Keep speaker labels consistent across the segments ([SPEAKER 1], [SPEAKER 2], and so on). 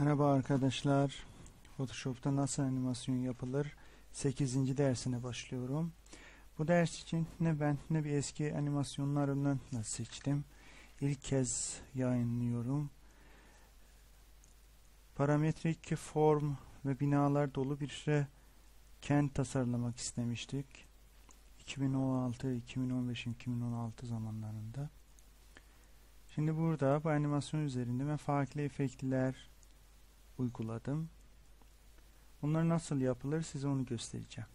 [SPEAKER 1] Merhaba arkadaşlar. Photoshop'ta nasıl animasyon yapılır? 8. dersine başlıyorum. Bu ders için ne ben ne bir eski animasyonlarımdan seçtim. İlk kez yayınlıyorum. Parametrik form ve binalar dolu bir şey kent tasarlamak istemiştik. 2016, 2015, 2016 zamanlarında. Şimdi burada bu animasyon üzerinde farklı efektler uyguladım. Bunlar nasıl yapılır size onu göstereceğim.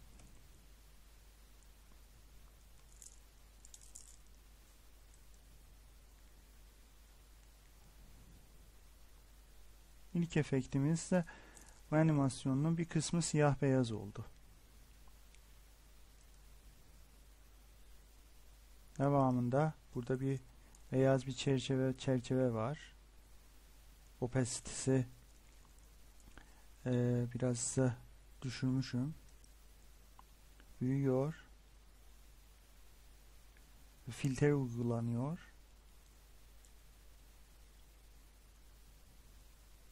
[SPEAKER 1] İlk efektimiz de bu animasyonun bir kısmı siyah beyaz oldu. Devamında burada bir beyaz bir çerçeve çerçeve var. Opacity'si ee, biraz da düşürmüşüm. Büyüyor. Filtre uygulanıyor.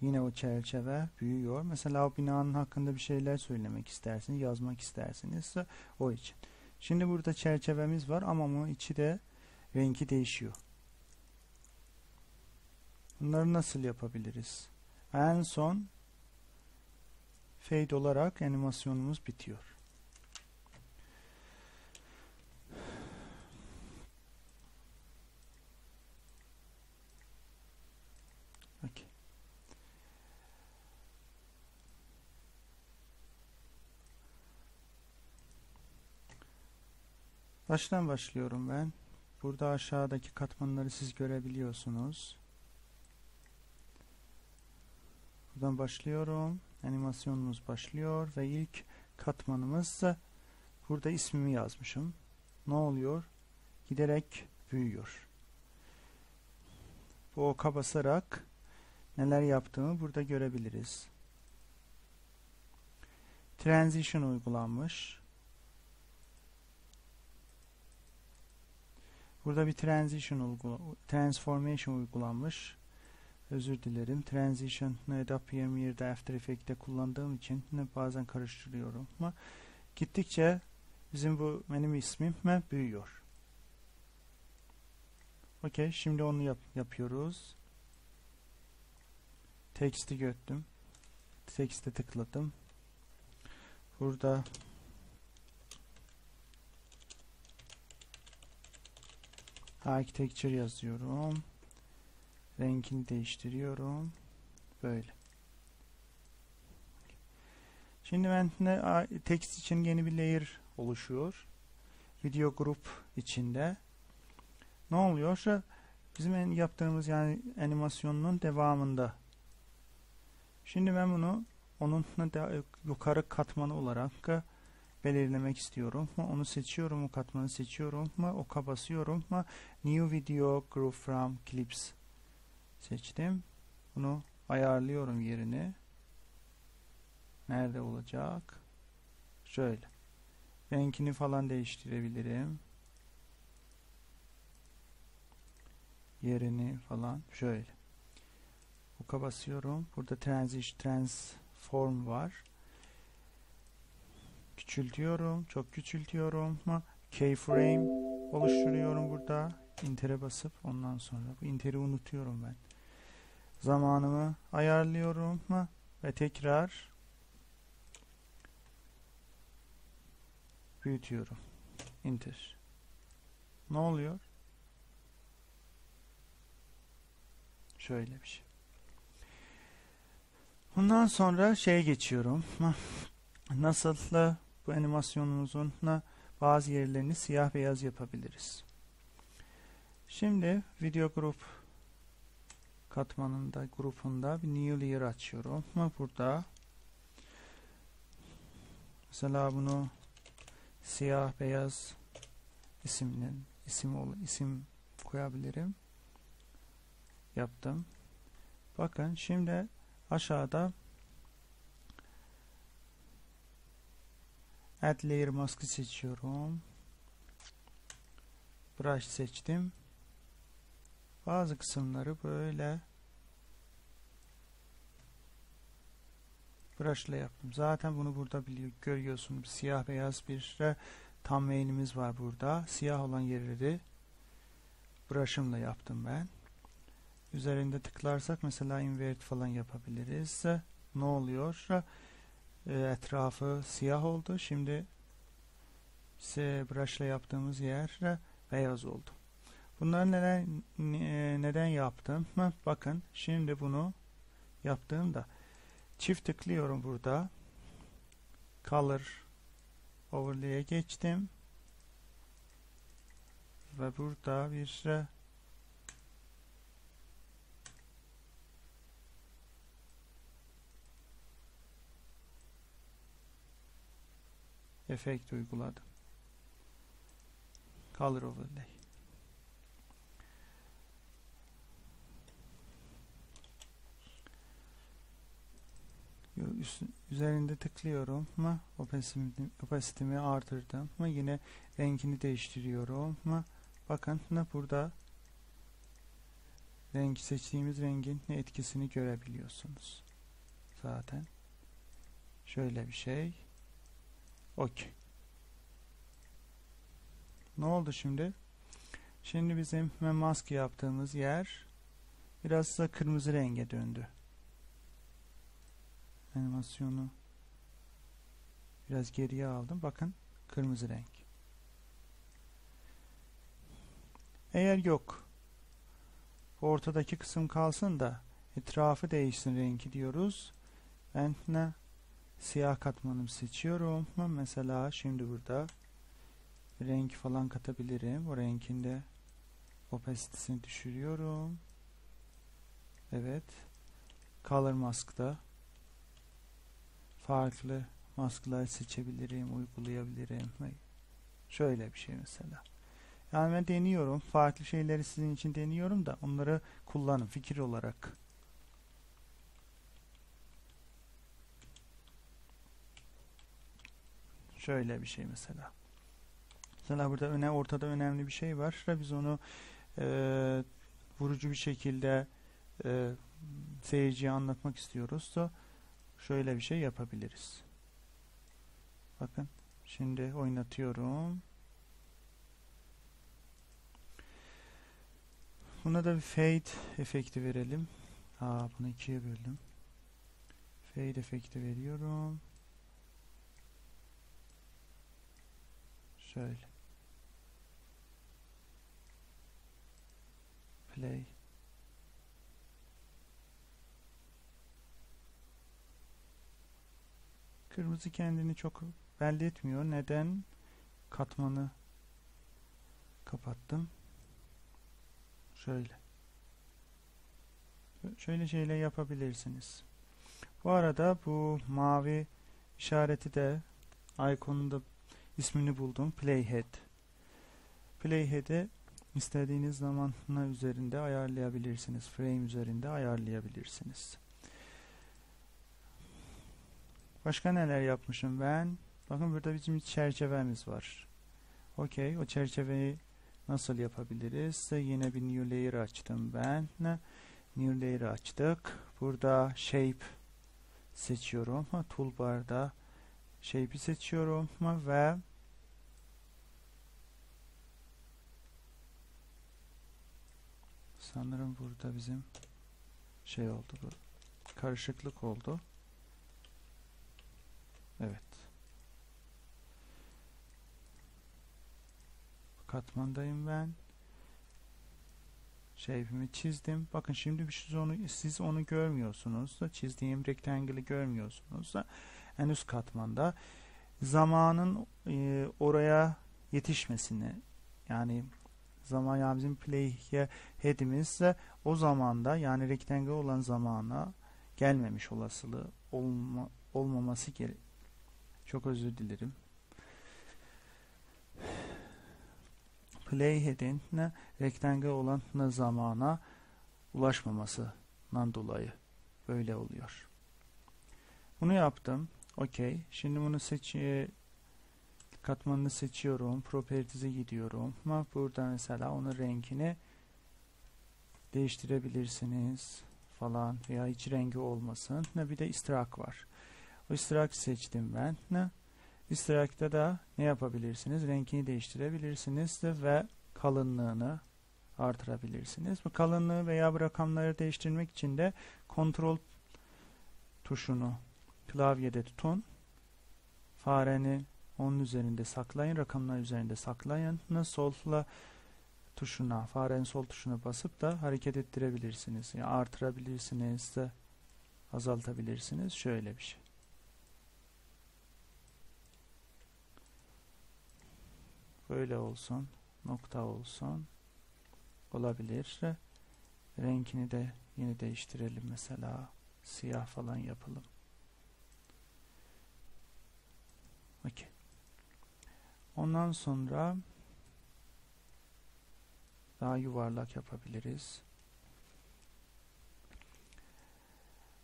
[SPEAKER 1] Yine o çerçeve büyüyor. Mesela o binanın hakkında bir şeyler söylemek istersiniz, yazmak istersiniz o için. Şimdi burada çerçevemiz var ama onun içi de rengi değişiyor. Bunları nasıl yapabiliriz? En son fade olarak animasyonumuz bitiyor. Baştan başlıyorum ben. Burada aşağıdaki katmanları siz görebiliyorsunuz. Buradan başlıyorum animasyonumuz başlıyor ve ilk katmanımız burada ismimi yazmışım. Ne oluyor? Giderek büyüyor. Bu oka basarak neler yaptığımı burada görebiliriz. Transition uygulanmış. Burada bir transition transformation uygulanmış özür dilerim. Transition Adobe Premiere'de After Effects'te kullandığım için bazen karıştırıyorum ama gittikçe bizim bu benim ismim büyüyor. Okey, şimdi onu yap yapıyoruz. Text'i göttüm. Text'e tıkladım. Burada architecture yazıyorum. Rengini değiştiriyorum. Böyle. Şimdi ben ne text için yeni bir layer oluşuyor. Video grup içinde. Ne oluyor? Bizim yaptığımız yani animasyonun devamında. Şimdi ben bunu onun yukarı katmanı olarak belirlemek istiyorum. Onu seçiyorum, o katmanı seçiyorum. Oka basıyorum. New video group from clips seçtim. Bunu ayarlıyorum yerini. Nerede olacak? Şöyle. Renkini falan değiştirebilirim. Yerini falan şöyle. Oka basıyorum. Burada transition transform var. Küçültüyorum. Çok küçültüyorum. Keyframe oluşturuyorum burada. Enter'e basıp ondan sonra bu inter'i unutuyorum ben zamanımı ayarlıyorum ve tekrar büyütüyorum. Enter. Ne oluyor? Şöyle bir şey. Bundan sonra şey geçiyorum. Nasıl bu animasyonumuzun bazı yerlerini siyah beyaz yapabiliriz. Şimdi video grup katmanında grubunda bir new layer açıyorum. Ama burada mesela bunu siyah beyaz isimlen isim isim koyabilirim. Yaptım. Bakın şimdi aşağıda add layer maskı seçiyorum. Brush seçtim bazı kısımları böyle brush ile yaptım. Zaten bunu burada biliyor, görüyorsunuz. Siyah beyaz bir e, tam main'imiz var burada. Siyah olan yerleri brush'ımla yaptım ben. Üzerinde tıklarsak mesela invert falan yapabiliriz. Ne oluyor? E, etrafı siyah oldu. Şimdi ise brush ile yaptığımız yer beyaz oldu. Bunları neden neden yaptım? Bakın şimdi bunu yaptığımda çift tıklıyorum burada. Color overlay'e geçtim. Ve burada bir efekt uyguladım. Color overlay. Üzerinde tıklıyorum ama opasitimi artırdım ama yine rengini değiştiriyorum ama bakın ne burada? Renk seçtiğimiz rengin ne etkisini görebiliyorsunuz. Zaten şöyle bir şey. Okey ne oldu şimdi? Şimdi bizim maske yaptığımız yer biraz da kırmızı renge döndü animasyonu biraz geriye aldım. Bakın kırmızı renk. Eğer yok ortadaki kısım kalsın da etrafı değişsin rengi diyoruz. Ben ne siyah katmanım seçiyorum. Mesela şimdi burada renk falan katabilirim. O renkinde opacitesini düşürüyorum. Evet. Color mask'ta farklı masklar seçebilirim, uygulayabilirim. Şöyle bir şey mesela. Yani ben deniyorum. Farklı şeyleri sizin için deniyorum da onları kullanın fikir olarak. Şöyle bir şey mesela. Mesela burada öne ortada önemli bir şey var. Biz onu e, vurucu bir şekilde e, seyirciye anlatmak istiyoruz da şöyle bir şey yapabiliriz. Bakın şimdi oynatıyorum. Buna da bir fade efekti verelim. Aa, bunu ikiye böldüm. Fade efekti veriyorum. Şöyle. Play. Kırmızı kendini çok belli etmiyor. Neden? Katmanı kapattım. Şöyle. Şöyle şeyle yapabilirsiniz. Bu arada bu mavi işareti de ikonunda ismini buldum. Playhead. Playhead'i istediğiniz zamanla üzerinde ayarlayabilirsiniz. Frame üzerinde ayarlayabilirsiniz. Başka neler yapmışım ben? Bakın burada bizim çerçevemiz var. Okey. O çerçeveyi nasıl yapabiliriz? Yine bir new layer açtım ben. New layer açtık. Burada shape seçiyorum. Toolbar'da shape'i seçiyorum ve sanırım burada bizim şey oldu bu karışıklık oldu. Evet. Katmandayım ben. Shape'imi çizdim. Bakın şimdi siz onu, siz onu görmüyorsunuz da çizdiğim rektangle'ı görmüyorsunuz da en üst katmanda zamanın e, oraya yetişmesini yani zaman yani bizim play head'imiz o zamanda yani rectangle olan zamana gelmemiş olasılığı olma, olmaması gerekiyor çok özür dilerim. Playhead'in rektangle olan zamana ulaşmamasından dolayı böyle oluyor. Bunu yaptım. Okey. Şimdi bunu seç katmanını seçiyorum. Properties'e gidiyorum. Ama burada mesela onun rengini değiştirebilirsiniz falan veya hiç rengi olmasın. Bir de istrak var. O istirahat seçtim ben. Ne? İstirakta da ne yapabilirsiniz? Renkini değiştirebilirsiniz ve kalınlığını artırabilirsiniz. Bu kalınlığı veya bu rakamları değiştirmek için de kontrol tuşunu klavyede tutun. Fareni onun üzerinde saklayın. Rakamlar üzerinde saklayın. Solla tuşuna, farenin sol tuşuna basıp da hareket ettirebilirsiniz. Yani artırabilirsiniz de azaltabilirsiniz. Şöyle bir şey. Böyle olsun. Nokta olsun. Olabilir. Renkini de yine değiştirelim mesela. Siyah falan yapalım. Okey. Ondan sonra daha yuvarlak yapabiliriz.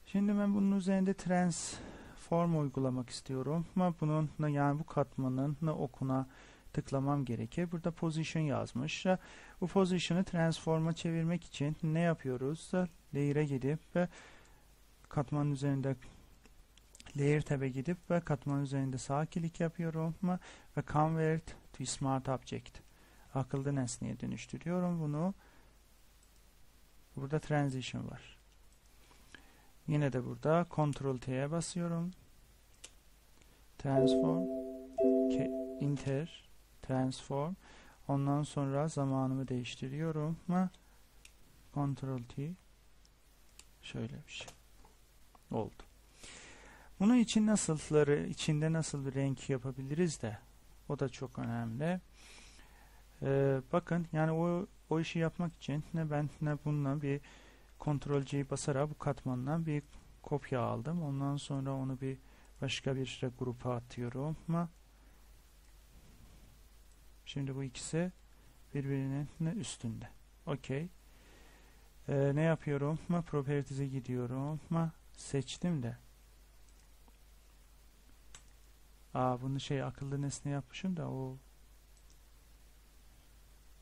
[SPEAKER 1] Şimdi ben bunun üzerinde transform uygulamak istiyorum. Ama bunun yani bu katmanın okuna tıklamam gerekir. Burada position yazmış. Bu position'ı transform'a çevirmek için ne yapıyoruz? Layer'e gidip ve katmanın üzerinde Layer tab'e gidip ve katman üzerinde sağ klik yapıyorum ve Convert to Smart Object akıllı nesneye dönüştürüyorum bunu. Burada transition var. Yine de burada Ctrl T'ye basıyorum. Transform Inter Transform Ondan sonra zamanımı değiştiriyorum. Ctrl T şöyle bir şey oldu. Bunun için nasılları içinde nasıl bir renk yapabiliriz de o da çok önemli. Ee, bakın yani o o işi yapmak için ne ben ne bununla bir Ctrl C'yi basarak bu katmandan bir kopya aldım. Ondan sonra onu bir başka bir grupa atıyorum. Ama şimdi bu ikisi birbirinin üstünde. Okey. Ee, ne yapıyorum? Ma properties'e gidiyorum. Ma seçtim de Aa bunu şey akıllı nesne yapmışım da o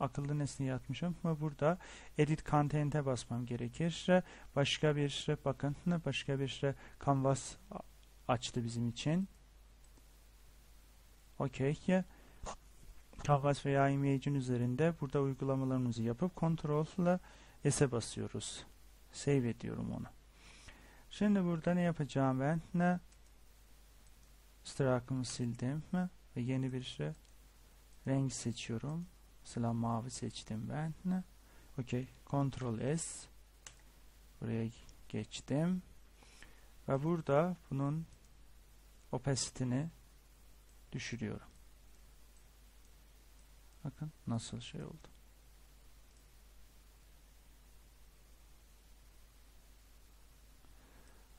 [SPEAKER 1] akıllı nesne yapmışım ama burada edit content'e basmam gerekir. Başka bir bakın başka bir canvas açtı bizim için. Okey. Canvas veya image'in üzerinde burada uygulamalarımızı yapıp kontrol ile S'e basıyoruz. Save ediyorum onu. Şimdi burada ne yapacağım ben? Ne Strike'ımı sildim ve yeni bir şey renk seçiyorum. Mesela mavi seçtim ben. Okey. Ctrl S buraya geçtim. Ve burada bunun opacity'ni düşürüyorum. Bakın nasıl şey oldu.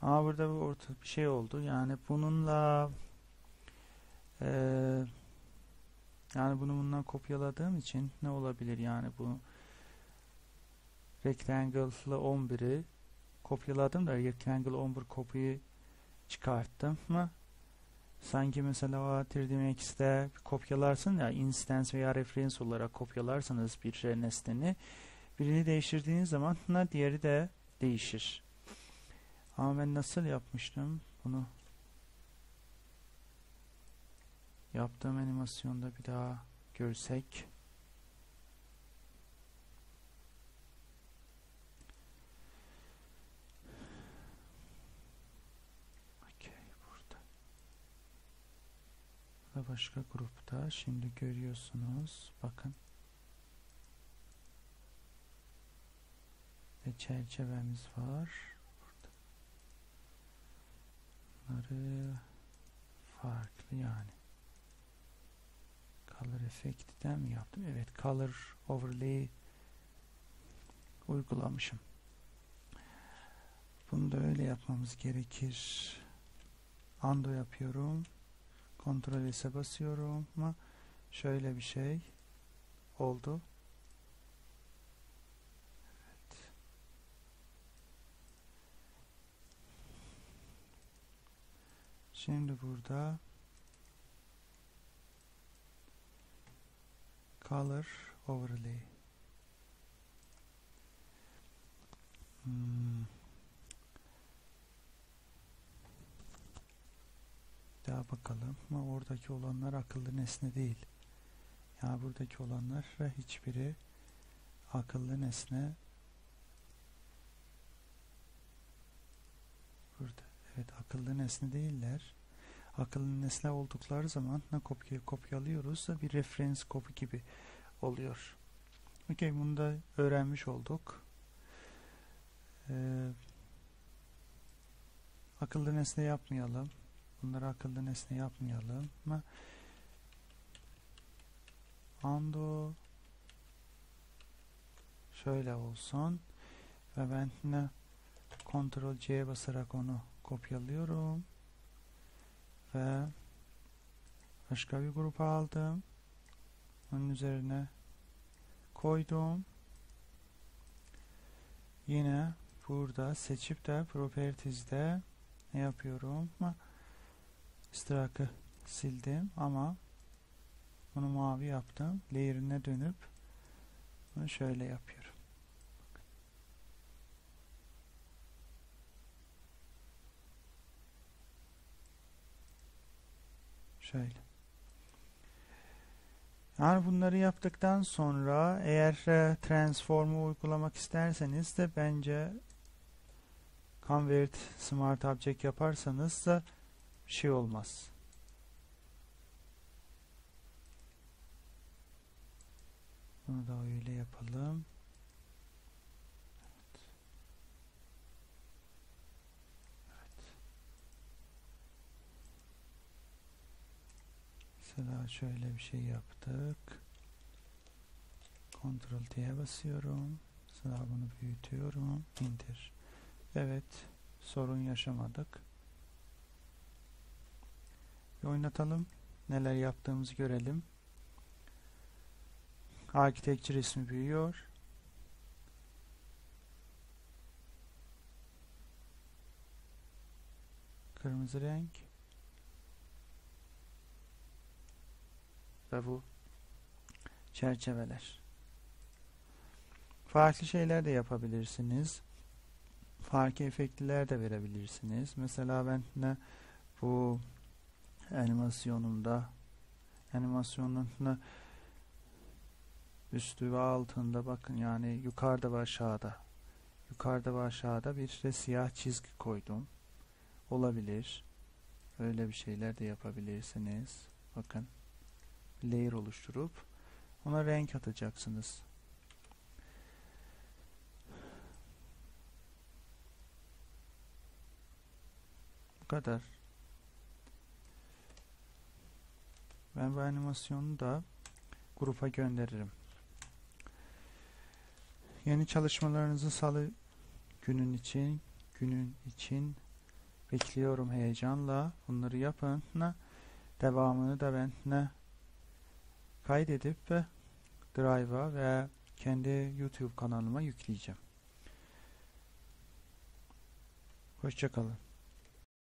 [SPEAKER 1] Ama burada bir orta bir şey oldu. Yani bununla ee, yani bunu bundan kopyaladığım için ne olabilir yani bu rectangle'lı 11'i kopyaladım da rectangle 11 kopyayı çıkarttım mı sanki mesela o 3D Max'te kopyalarsın ya instance veya reference olarak kopyalarsanız bir şey nesneni birini değiştirdiğiniz zaman diğeri de değişir. Ama ben nasıl yapmıştım bunu Yaptığım animasyonda bir daha görsek. Başka grupta. Şimdi görüyorsunuz. Bakın. Ve çerçevemiz var. Burada. Bunları farklı yani. Color Effect'ten mi yaptım? Evet, Color Overlay uygulamışım. Bunu da öyle yapmamız gerekir. Undo yapıyorum. Ctrl S'e basıyorum ama şöyle bir şey oldu. Evet. Şimdi burada color overlay hmm. Bakalım. Ama oradaki olanlar akıllı nesne değil. Yani buradaki olanlar hiçbiri akıllı nesne. Burada. Evet akıllı nesne değiller. Akıllı nesne oldukları zaman ne kopya kopyalıyoruz da bir referans copy gibi oluyor. Okey bunu da öğrenmiş olduk. Ee, akıllı nesne yapmayalım. Bunları akıllı nesne yapmayalım. Ama undo şöyle olsun ve ben ne Ctrl C basarak onu kopyalıyorum ve başka bir grup aldım. Onun üzerine koydum. Yine burada seçip de Properties'de ne yapıyorum? Struck'ı sildim ama bunu mavi yaptım. Layer'ine dönüp bunu şöyle yapıyorum. Şöyle. Yani bunları yaptıktan sonra eğer e, transform'u uygulamak isterseniz de bence convert smart object yaparsanız da şey olmaz. Bunu da öyle yapalım. Evet. Evet. Mesela şöyle bir şey yaptık. Ctrl T'ye basıyorum. Sıra bunu büyütüyorum. İndir. Evet. Sorun yaşamadık. Bir oynatalım. Neler yaptığımızı görelim. Architecture ismi büyüyor. Kırmızı renk. Ve bu çerçeveler. Farklı şeyler de yapabilirsiniz. Farklı efektler de verebilirsiniz. Mesela ben ne bu animasyonumda animasyonun üstü ve altında bakın yani yukarıda ve aşağıda yukarıda ve aşağıda bir de siyah çizgi koydum. Olabilir. Öyle bir şeyler de yapabilirsiniz. Bakın layer oluşturup ona renk atacaksınız. Bu kadar ben bu animasyonu da grupa gönderirim Yeni çalışmalarınızı salı günün için günün için bekliyorum heyecanla. Bunları yapın. Devamını da ben ne kaydedip Drive'a ve kendi YouTube kanalıma yükleyeceğim. Hoşçakalın.